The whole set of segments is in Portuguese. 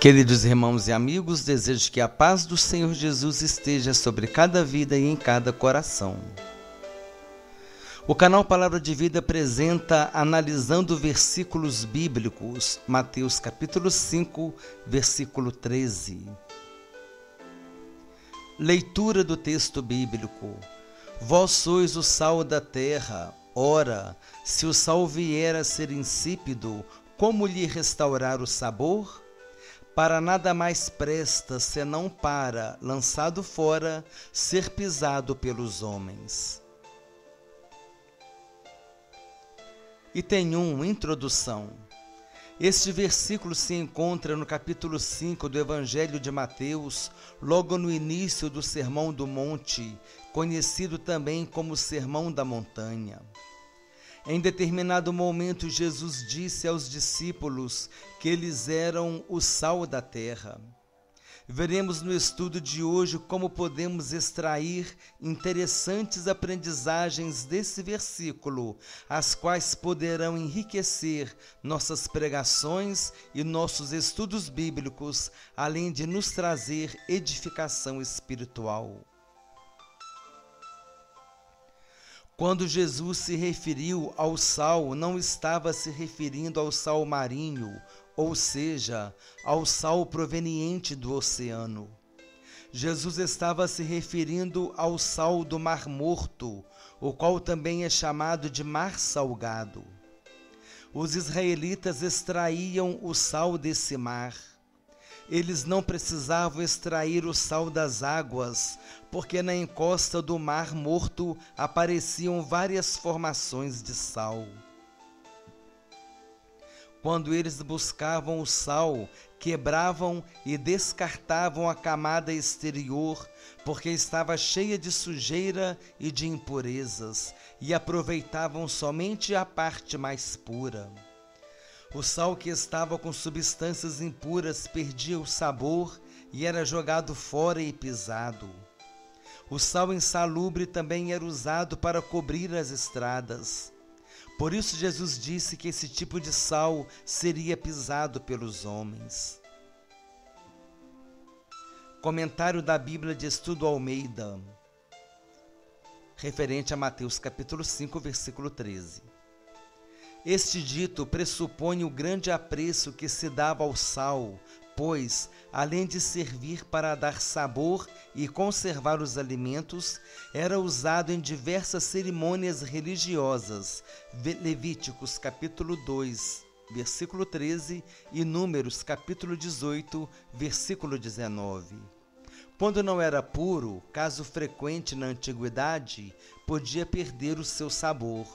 Queridos irmãos e amigos, desejo que a paz do Senhor Jesus esteja sobre cada vida e em cada coração. O canal Palavra de Vida apresenta analisando versículos bíblicos, Mateus capítulo 5, versículo 13. Leitura do texto bíblico. Vós sois o sal da terra. Ora, se o sal vier a ser insípido, como lhe restaurar o sabor? Para nada mais presta senão para, lançado fora, ser pisado pelos homens. E tem um, introdução. Este versículo se encontra no capítulo 5 do Evangelho de Mateus, logo no início do Sermão do Monte, conhecido também como Sermão da Montanha. Em determinado momento, Jesus disse aos discípulos que eles eram o sal da terra. Veremos no estudo de hoje como podemos extrair interessantes aprendizagens desse versículo, as quais poderão enriquecer nossas pregações e nossos estudos bíblicos, além de nos trazer edificação espiritual. Quando Jesus se referiu ao sal, não estava se referindo ao sal marinho, ou seja, ao sal proveniente do oceano. Jesus estava se referindo ao sal do Mar Morto, o qual também é chamado de Mar Salgado. Os israelitas extraíam o sal desse mar eles não precisavam extrair o sal das águas, porque na encosta do Mar Morto apareciam várias formações de sal. Quando eles buscavam o sal, quebravam e descartavam a camada exterior, porque estava cheia de sujeira e de impurezas, e aproveitavam somente a parte mais pura. O sal que estava com substâncias impuras perdia o sabor e era jogado fora e pisado. O sal insalubre também era usado para cobrir as estradas. Por isso, Jesus disse que esse tipo de sal seria pisado pelos homens. Comentário da Bíblia de Estudo Almeida, referente a Mateus capítulo 5, versículo 13. Este dito pressupõe o grande apreço que se dava ao sal, pois, além de servir para dar sabor e conservar os alimentos, era usado em diversas cerimônias religiosas. Levíticos capítulo 2, versículo 13 e Números capítulo 18, versículo 19. Quando não era puro, caso frequente na antiguidade, podia perder o seu sabor.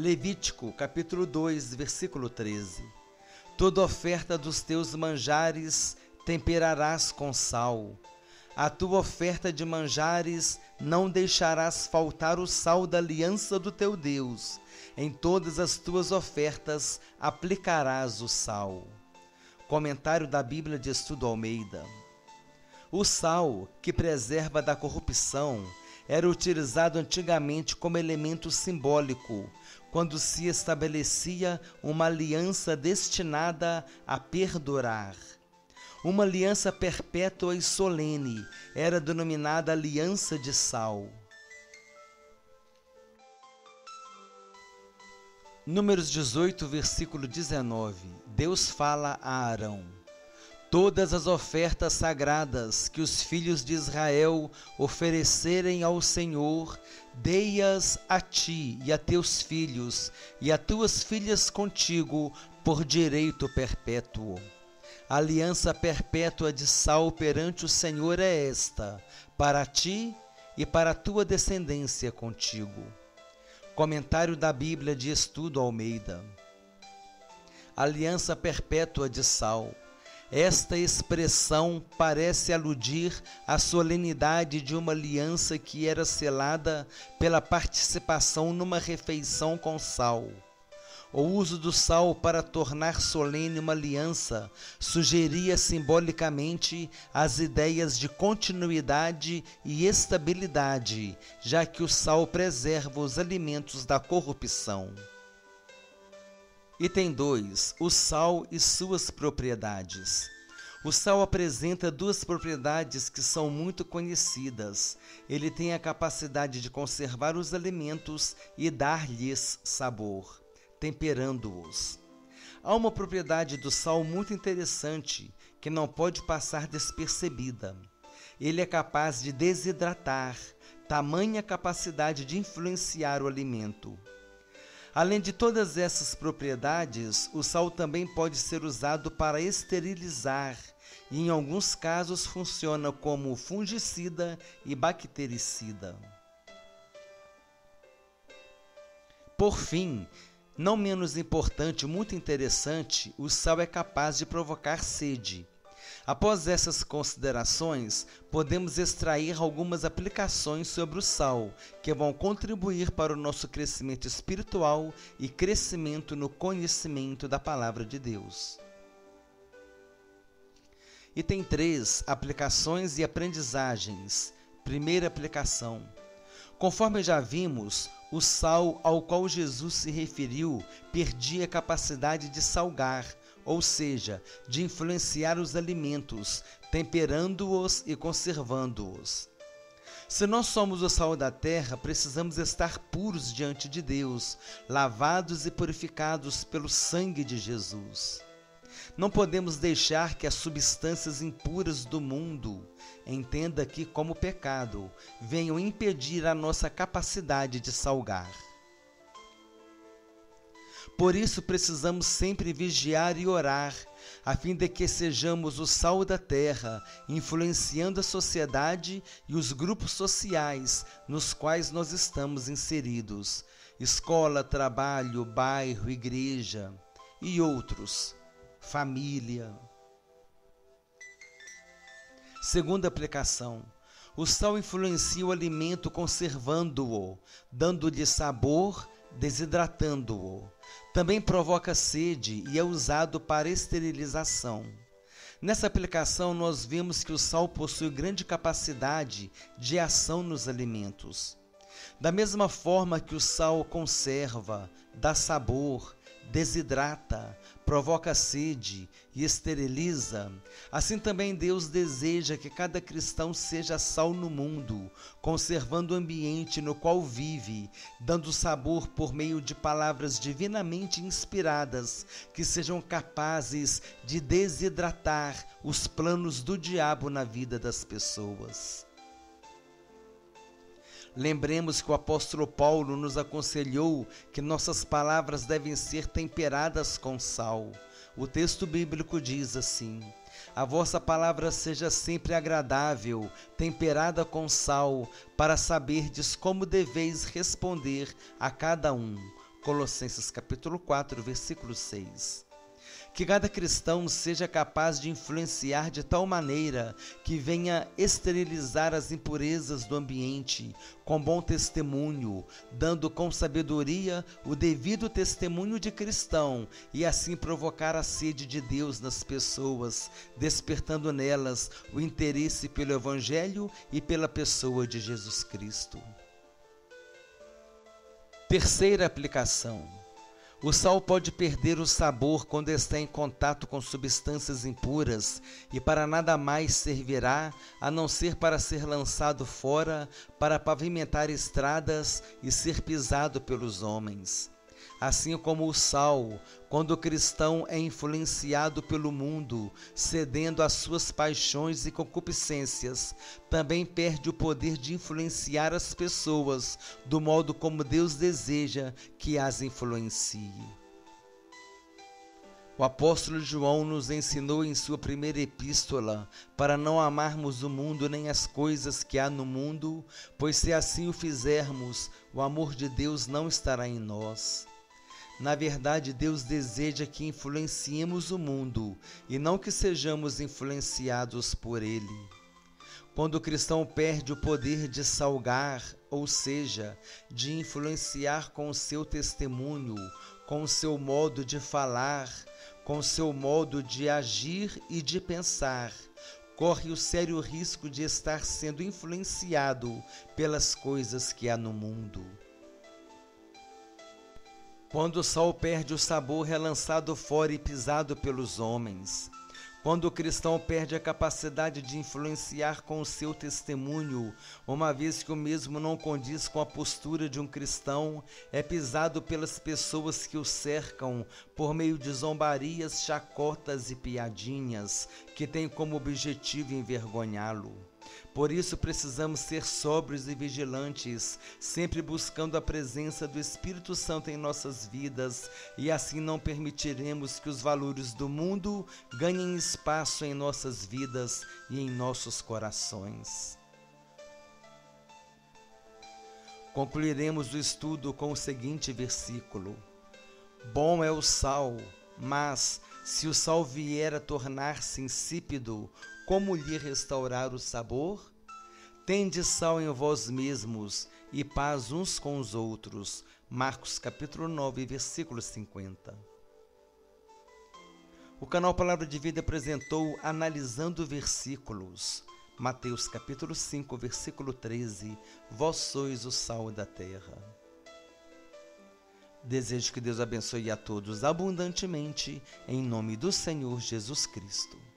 Levítico, capítulo 2, versículo 13. Toda oferta dos teus manjares temperarás com sal. A tua oferta de manjares não deixarás faltar o sal da aliança do teu Deus. Em todas as tuas ofertas aplicarás o sal. Comentário da Bíblia de Estudo Almeida. O sal, que preserva da corrupção, era utilizado antigamente como elemento simbólico, quando se estabelecia uma aliança destinada a perdurar. Uma aliança perpétua e solene era denominada aliança de sal. Números 18, versículo 19. Deus fala a Arão todas as ofertas sagradas que os filhos de Israel oferecerem ao Senhor, dei-as a ti e a teus filhos e a tuas filhas contigo por direito perpétuo. A aliança perpétua de sal perante o Senhor é esta, para ti e para a tua descendência contigo. Comentário da Bíblia de Estudo Almeida. Aliança perpétua de sal esta expressão parece aludir à solenidade de uma aliança que era selada pela participação numa refeição com sal. O uso do sal para tornar solene uma aliança sugeria simbolicamente as ideias de continuidade e estabilidade, já que o sal preserva os alimentos da corrupção. Item 2: O sal e suas propriedades. O sal apresenta duas propriedades que são muito conhecidas. Ele tem a capacidade de conservar os alimentos e dar-lhes sabor, temperando-os. Há uma propriedade do sal muito interessante que não pode passar despercebida. Ele é capaz de desidratar, tamanha capacidade de influenciar o alimento. Além de todas essas propriedades, o sal também pode ser usado para esterilizar e, em alguns casos, funciona como fungicida e bactericida. Por fim, não menos importante, muito interessante, o sal é capaz de provocar sede. Após essas considerações, podemos extrair algumas aplicações sobre o sal, que vão contribuir para o nosso crescimento espiritual e crescimento no conhecimento da palavra de Deus. Item 3: Aplicações e aprendizagens. Primeira aplicação. Conforme já vimos, o sal ao qual Jesus se referiu perdia a capacidade de salgar, ou seja, de influenciar os alimentos, temperando-os e conservando-os. Se nós somos o sal da terra, precisamos estar puros diante de Deus, lavados e purificados pelo sangue de Jesus. Não podemos deixar que as substâncias impuras do mundo, entenda aqui como pecado, venham impedir a nossa capacidade de salgar. Por isso precisamos sempre vigiar e orar, a fim de que sejamos o sal da terra, influenciando a sociedade e os grupos sociais nos quais nós estamos inseridos escola, trabalho, bairro, igreja e outros, família. Segunda aplicação. O sal influencia o alimento conservando-o, dando-lhe sabor, desidratando-o. Também provoca sede e é usado para esterilização. Nessa aplicação, nós vemos que o sal possui grande capacidade de ação nos alimentos. Da mesma forma que o sal conserva, dá sabor, desidrata, provoca sede e esteriliza, assim também Deus deseja que cada cristão seja sal no mundo, conservando o ambiente no qual vive, dando sabor por meio de palavras divinamente inspiradas que sejam capazes de desidratar os planos do diabo na vida das pessoas. Lembremos que o apóstolo Paulo nos aconselhou que nossas palavras devem ser temperadas com sal. O texto bíblico diz assim: A vossa palavra seja sempre agradável, temperada com sal, para saberdes como deveis responder a cada um. Colossenses capítulo 4, versículo 6 que cada cristão seja capaz de influenciar de tal maneira que venha esterilizar as impurezas do ambiente com bom testemunho, dando com sabedoria o devido testemunho de cristão e assim provocar a sede de Deus nas pessoas, despertando nelas o interesse pelo Evangelho e pela pessoa de Jesus Cristo. Terceira aplicação o sal pode perder o sabor quando está em contato com substâncias impuras e para nada mais servirá a não ser para ser lançado fora, para pavimentar estradas e ser pisado pelos homens. Assim como o sal, quando o cristão é influenciado pelo mundo, cedendo às suas paixões e concupiscências, também perde o poder de influenciar as pessoas do modo como Deus deseja que as influencie. O apóstolo João nos ensinou em sua primeira epístola para não amarmos o mundo nem as coisas que há no mundo, pois se assim o fizermos, o amor de Deus não estará em nós. Na verdade, Deus deseja que influenciemos o mundo e não que sejamos influenciados por ele. Quando o cristão perde o poder de salgar, ou seja, de influenciar com o seu testemunho, com o seu modo de falar, com o seu modo de agir e de pensar, corre o sério risco de estar sendo influenciado pelas coisas que há no mundo. Quando o sal perde o sabor, é lançado fora e pisado pelos homens. Quando o cristão perde a capacidade de influenciar com o seu testemunho, uma vez que o mesmo não condiz com a postura de um cristão, é pisado pelas pessoas que o cercam por meio de zombarias, chacotas e piadinhas que têm como objetivo envergonhá-lo. Por isso precisamos ser sóbrios e vigilantes, sempre buscando a presença do Espírito Santo em nossas vidas, e assim não permitiremos que os valores do mundo ganhem espaço em nossas vidas e em nossos corações. Concluiremos o estudo com o seguinte versículo: Bom é o sal, mas se o sal vier a tornar-se insípido, como lhe restaurar o sabor? Tende sal em vós mesmos e paz uns com os outros. Marcos capítulo 9, versículo 50. O canal Palavra de Vida apresentou Analisando Versículos. Mateus capítulo 5, versículo 13. Vós sois o sal da terra. Desejo que Deus abençoe a todos abundantemente, em nome do Senhor Jesus Cristo.